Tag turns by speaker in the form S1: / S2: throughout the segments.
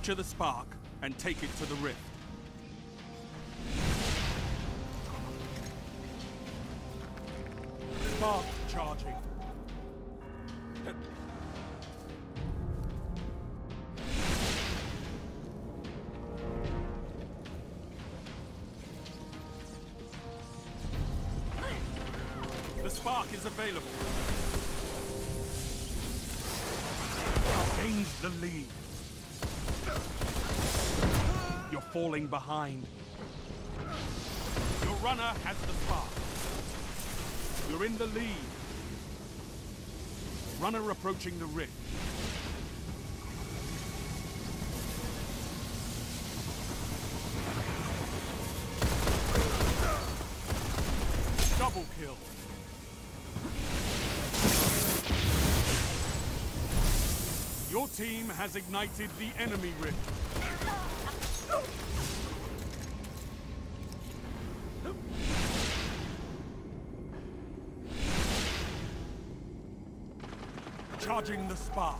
S1: Capture the spark and take it to the rift. Spark charging. The spark is available. Gains the lead. Falling behind. Your runner has the spark. You're in the lead. Runner approaching the rift. Double kill. Your team has ignited the enemy rift. Charging the spark.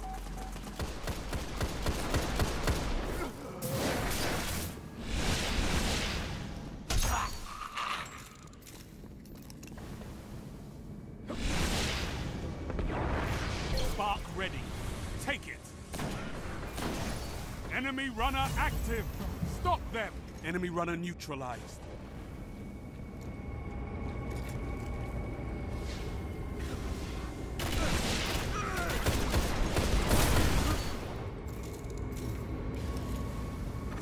S1: Spark ready. Take it. Enemy runner active. Stop them. Enemy runner neutralized.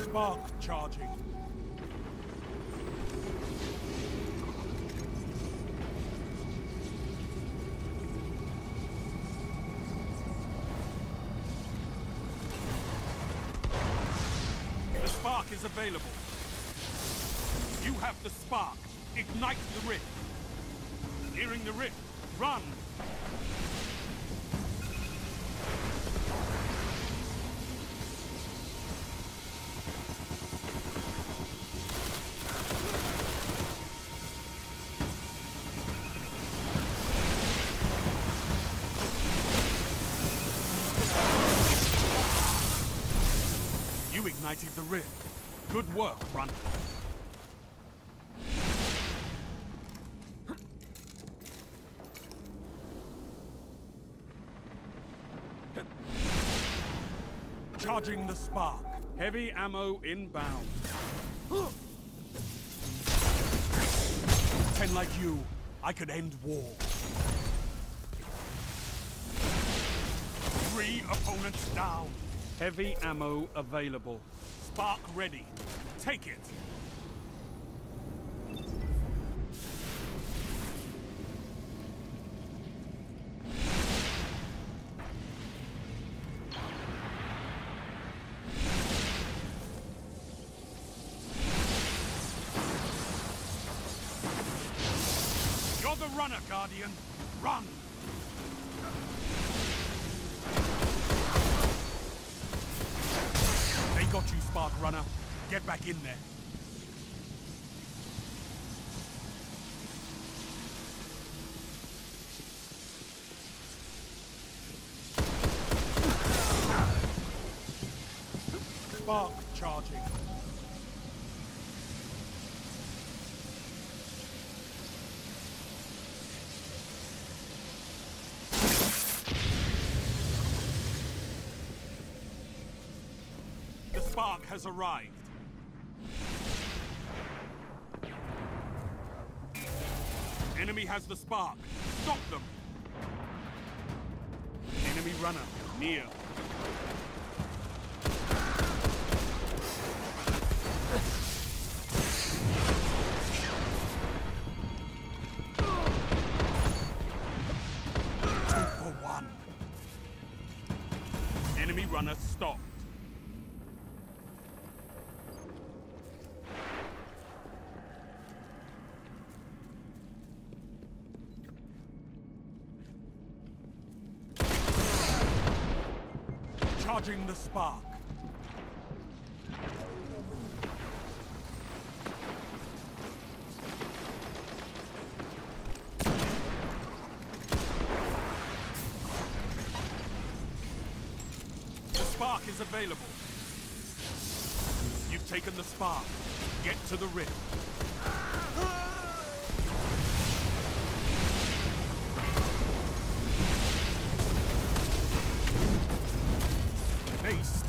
S1: Spark charging. The spark is available. You have the spark. Ignite the rift. Nearing the rift. Run. You ignited the rift. Good work, Run. Charging the spark. Heavy ammo inbound. Ten like you, I could end war. Three opponents down. Heavy ammo available. Spark ready. Take it. You're the runner, Guardian. Run! In there. Spark charging. The spark has arrived. Enemy has the spark. Stop them. Enemy runner near. Charging the spark. The spark is available. You've taken the spark. Get to the rift.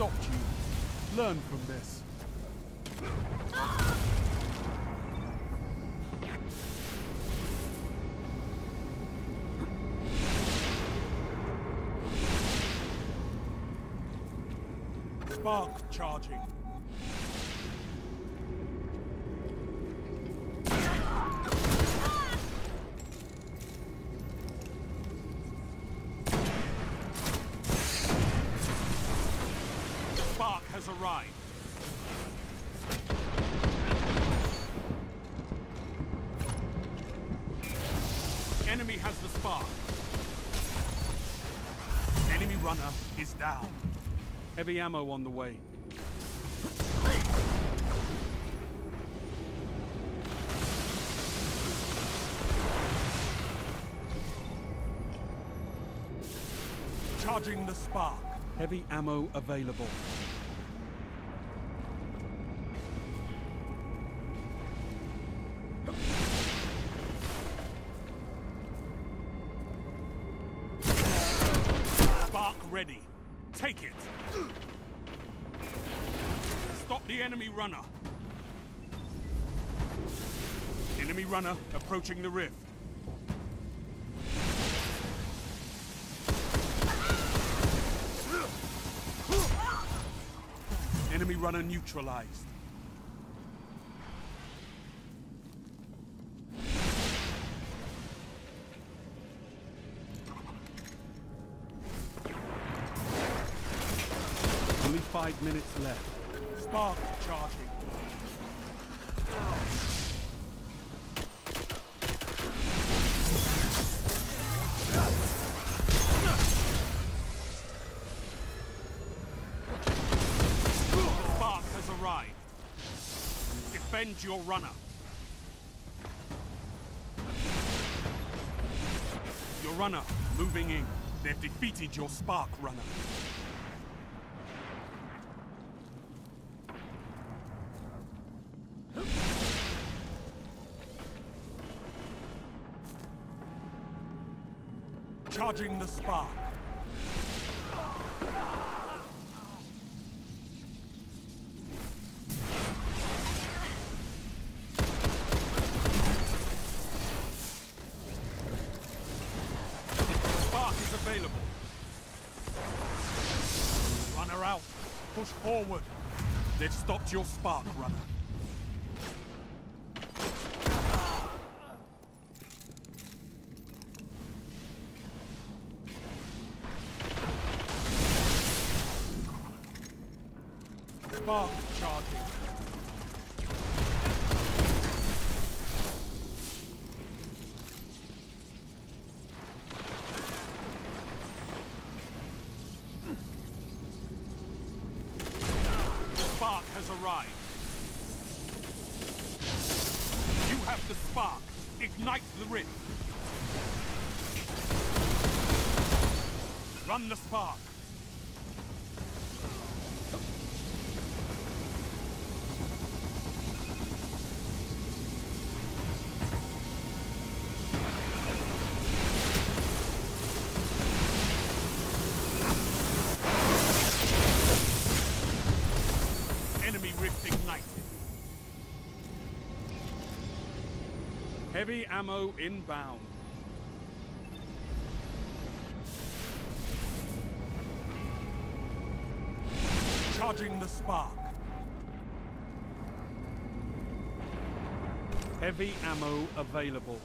S1: Stopped you. Learn from this. Spark charging. Enemy has the spark. Enemy runner is down. Heavy ammo on the way. Charging the spark. Heavy ammo available. Enemy runner. Enemy runner approaching the rift. Enemy runner neutralized. Only five minutes left. Spark charging. Spark has arrived. Defend your runner. Your runner moving in. They've defeated your spark runner. Charging the spark. Spark is available. Runner out. Push forward. They've stopped your spark, runner. Spark charging. Spark has arrived. You have the spark. Ignite the rift. Run the spark. Heavy ammo inbound. Charging the spark. Heavy ammo available.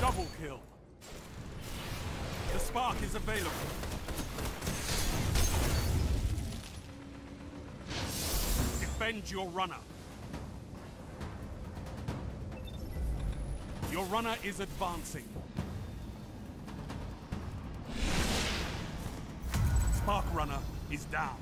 S1: Double kill. The spark is available. Defend your runner. Your runner is advancing. Spark runner is down.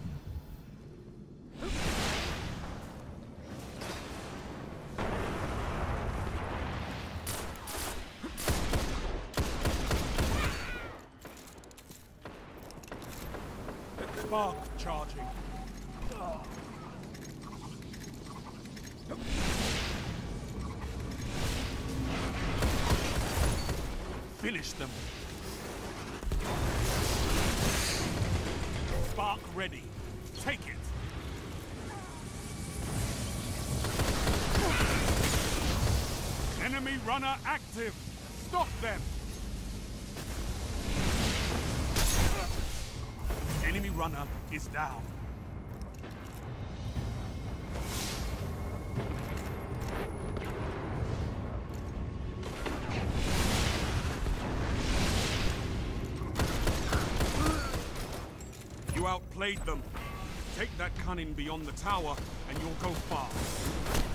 S1: Spark Finish them. Spark ready. Take it. Enemy runner active. Stop them. Enemy runner is down. Outplayed them. Take that cunning beyond the tower, and you'll go far.